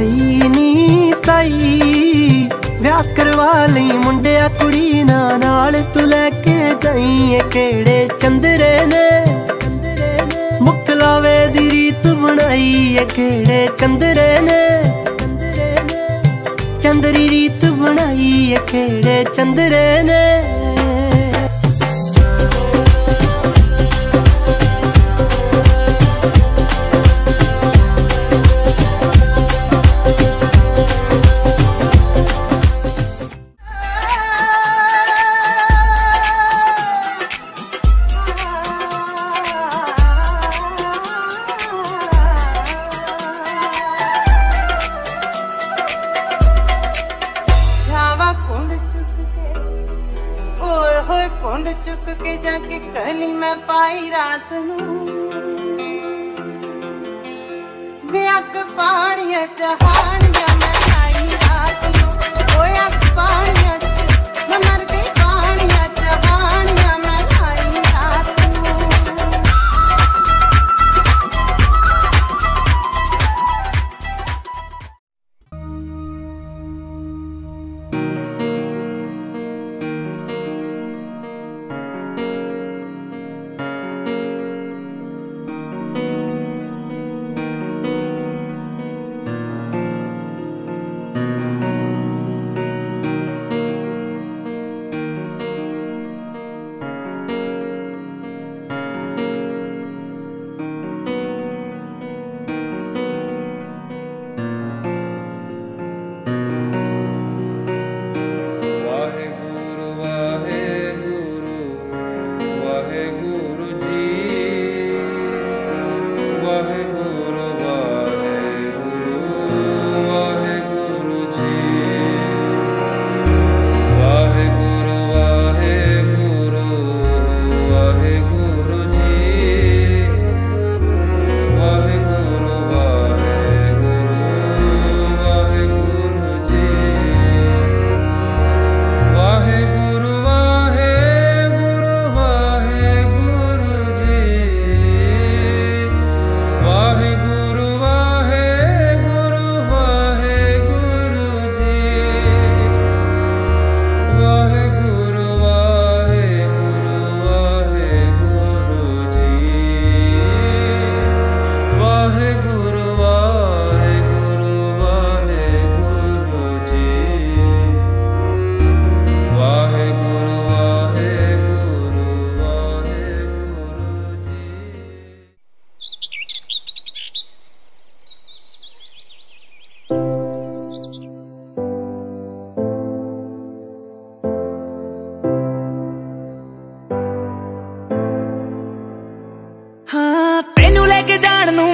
ਆਈ ਵਿਆਹ ਕਰਵਾ ਲਈ ਮੁੰਡਿਆ ਕੁੜੀ ਨਾ ਨਾਲ। ਤੂੰ ਲੈ ਕੇ ਜਾਈ ਕਿਹੜੇ ਚੰਦਰੇ ਨੇ? ਮੁਕਲਾਵੇ ਦੀ ਰੀਤ ਬਣਾਈ ਇਹ ਕਿਹੜੇ ਚੰਦਰੇ ਨੇ? ਚੰਦਰੀ ਰੀਤ ਬਣਾਈ ਇਹ ਕਿਹੜੇ ਚੰਦਰੇ ਨੇ? ਹੋਏ ਚੁੱਕ ਕੇ ਜਾ ਕੇ ਕਲੀ ਮੈਂ ਪਾਈ ਰਾਤ ਨੂੰ। ਵੇ ਅੱਗ ਪਾਣੀਆਂ ਚਹਾਣੀਆਂ ਮੈਂ ਆਈ ਰਾਤ ਨੂੰ। ਓਏ ਅੱਗ ਪਾਣੀਆਂ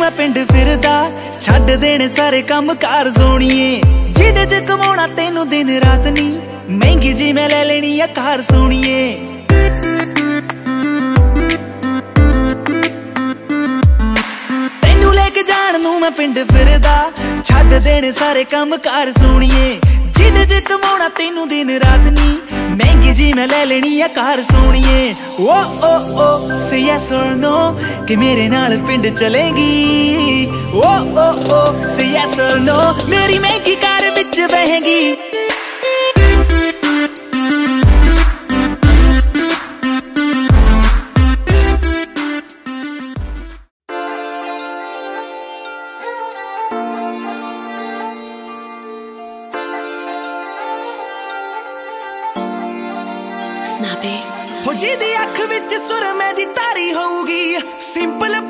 ਮੈਂ ਪਿੰਡ ਫਿਰਦਾ। ਛੱਡ ਦੇਣੇ ਸਾਰੇ ਕੰਮ ਕਾਰ ਸੋਣੀਏ। ਜਿਹਦੇ ਚ ਕਮਾਉਣਾ ਤੈਨੂੰ ਦਿਨ ਰਾਤ ਨਹੀਂ ਮਹਿੰਗੀ ਜੀ ਮੈਂ ਲੈ ਲੈਣੀ ਆ ਕਾਰ ਸੋਣੀਏ। ਦੇਣੇ ਸਾਰੇ ਕੰਮ ਕਾਰ ਸੋਣੀਏ ਜਿਹਦੇ ਚ ਕਮਾਉਣਾ ਤੈਨੂੰ ਦਿਨ ਰਾਤ ਨਹੀਂ ਮਹਿੰਗੀ ਜੀ ਮੈਂ ਲੈ ਲੈਣੀ ਆ ਕਾਰ ਸੋਣੀਏ ਓ ਓ ਓ ਸੇ ਯੈਸ অর ਨੋ ਕਿ ਮੇਰੇ ਨਾਲ ਪਿੰਡ ਚਲੇਗੀ ਓ ਓ ਓ ਸੇ ਯੈਸ অর ਨੋ ਮੇਰੀ ਮਹਿੰਗੀ ਕਾਰ ਵਿੱਚ ਬਹੇਗੀ ਜਿਹਦੀ ਅੱਖ ਵਿੱਚ ਸੁਰਮੇ ਦੀ ਤਾਰੀ ਹੋਊਗੀ। ਸਿੰਪਲ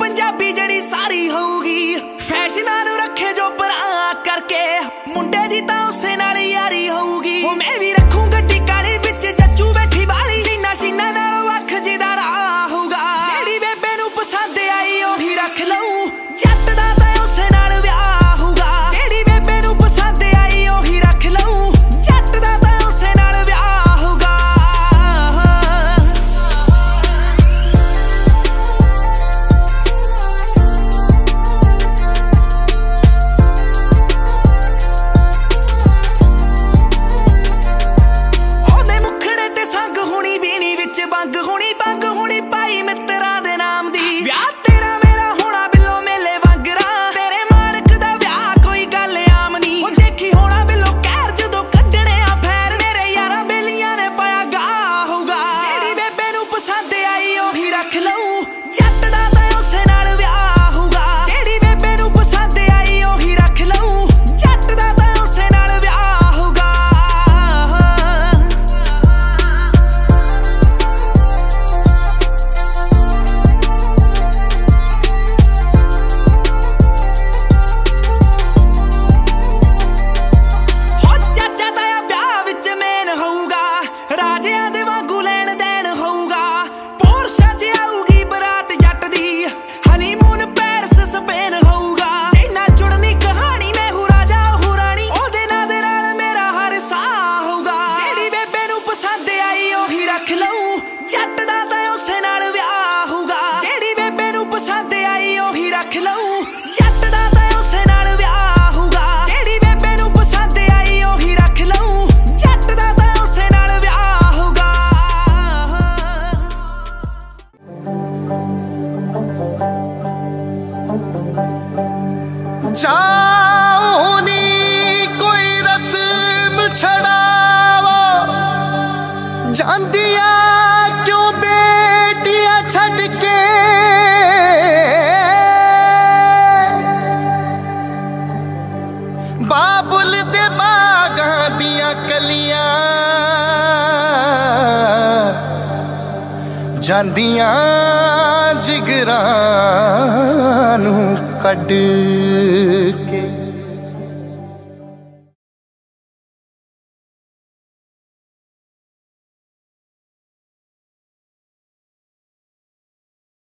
ਜਾਂਦੀਆਂ ਜਿਗਰਾਂ ਨੂੰ ਕੱਢ